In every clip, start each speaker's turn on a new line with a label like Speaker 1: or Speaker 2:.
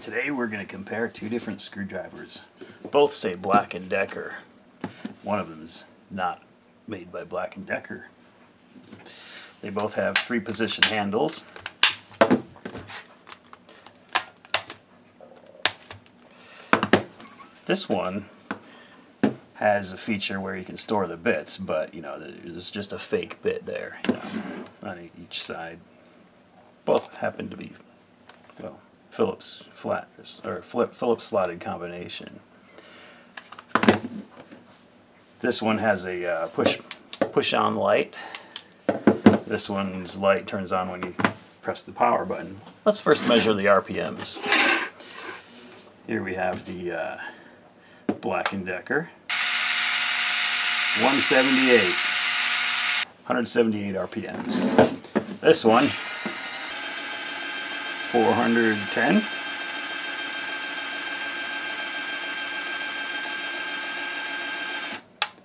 Speaker 1: Today we're going to compare two different screwdrivers. Both say Black & Decker. One of them is not made by Black & Decker. They both have three position handles. This one has a feature where you can store the bits, but you know, there's just a fake bit there you know, on each side. Both happen to be, well, Phillips flat or flip Phillips slotted combination. This one has a uh, push push on light. This one's light turns on when you press the power button. Let's first measure the RPMs. Here we have the uh, Black & Decker. 178. 178 RPMs. This one 410.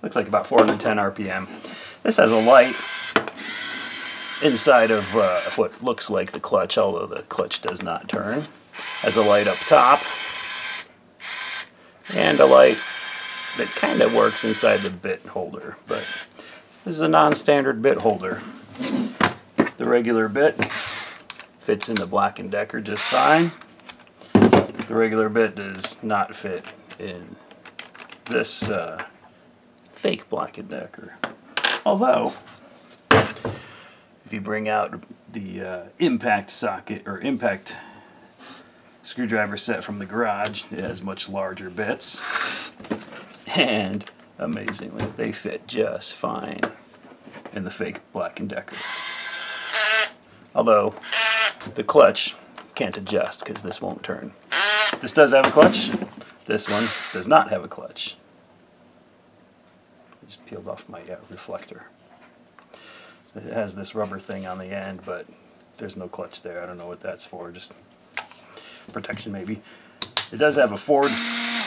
Speaker 1: Looks like about 410 RPM. This has a light inside of uh, what looks like the clutch, although the clutch does not turn. Has a light up top and a light that kind of works inside the bit holder, but this is a non-standard bit holder. The regular bit fits in the Black & Decker just fine. The regular bit does not fit in this uh, fake Black & Decker. Although, if you bring out the uh, impact socket or impact screwdriver set from the garage, it has much larger bits. And amazingly, they fit just fine in the fake Black & Decker. Although, the clutch can't adjust because this won't turn. This does have a clutch. This one does not have a clutch. I just peeled off my uh, reflector. It has this rubber thing on the end, but there's no clutch there. I don't know what that's for. Just protection maybe. It does have a forward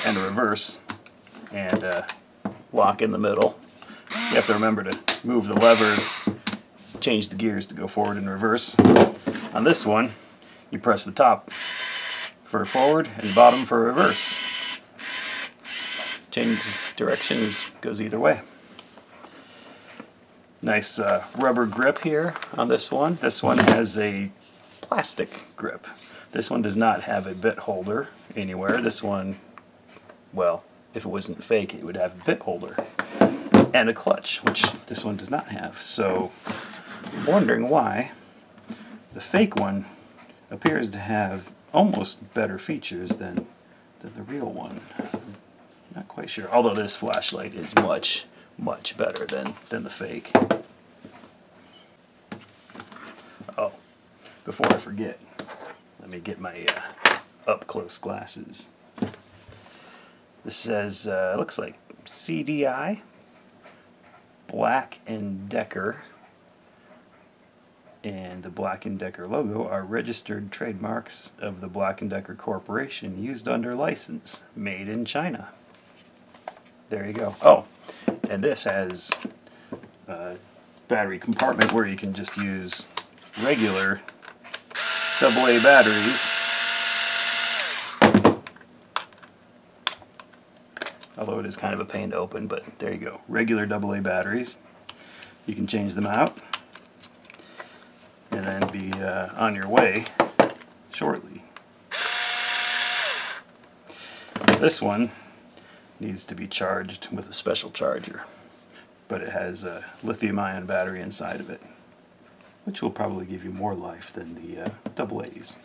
Speaker 1: and a reverse and a lock in the middle. You have to remember to move the lever, change the gears to go forward and reverse. On this one, you press the top for forward and bottom for reverse. Changes directions, goes either way. Nice uh, rubber grip here on this one. This one has a plastic grip. This one does not have a bit holder anywhere. This one, well, if it wasn't fake, it would have a bit holder and a clutch, which this one does not have. So, wondering why the fake one appears to have almost better features than, than the real one. Not quite sure, although this flashlight is much, much better than, than the fake. Oh, before I forget, let me get my uh, up-close glasses. This says, uh, looks like CDI, Black and Decker, and the Black & Decker logo are registered trademarks of the Black & Decker Corporation used under license, made in China. There you go. Oh, and this has a battery compartment where you can just use regular AA batteries. Although it is kind of a pain to open, but there you go. Regular AA batteries. You can change them out and then be uh, on your way shortly. This one needs to be charged with a special charger, but it has a lithium ion battery inside of it, which will probably give you more life than the uh, double A's.